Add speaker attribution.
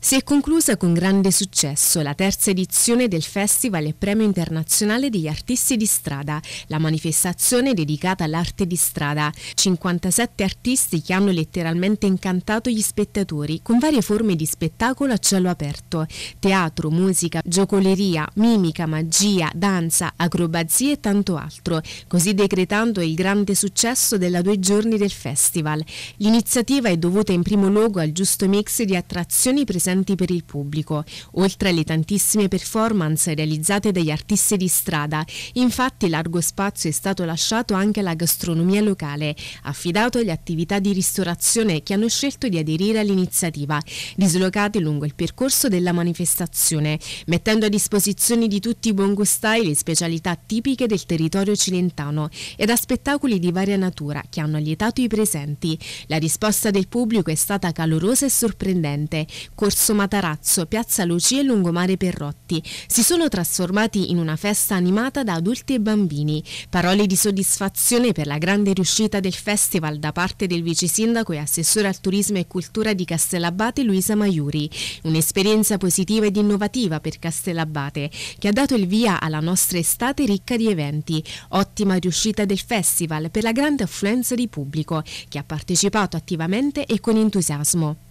Speaker 1: Si è conclusa con grande successo la terza edizione del Festival e Premio Internazionale degli Artisti di Strada, la manifestazione dedicata all'arte di strada. 57 artisti che hanno letteralmente incantato gli spettatori con varie forme di spettacolo a cielo aperto, teatro, musica, giocoleria, mimica, magia, danza, acrobazie e tanto altro, così decretando il grande successo della due giorni del festival. L'iniziativa è dovuta in primo luogo al giusto mix di attrazioni presenti presenti per il pubblico, oltre alle tantissime performance realizzate dagli artisti di strada. Infatti largo spazio è stato lasciato anche alla gastronomia locale, affidato alle attività di ristorazione che hanno scelto di aderire all'iniziativa, dislocate lungo il percorso della manifestazione, mettendo a disposizione di tutti i buon gustai le specialità tipiche del territorio cilentano ed a spettacoli di varia natura che hanno allietato i presenti. La risposta del pubblico è stata calorosa e sorprendente, corso Corso Matarazzo, Piazza Lucia e Lungomare Perrotti si sono trasformati in una festa animata da adulti e bambini. Parole di soddisfazione per la grande riuscita del festival da parte del vice sindaco e assessore al turismo e cultura di Castellabate Luisa Maiuri. Un'esperienza positiva ed innovativa per Castellabate che ha dato il via alla nostra estate ricca di eventi. Ottima riuscita del festival per la grande affluenza di pubblico che ha partecipato attivamente e con entusiasmo.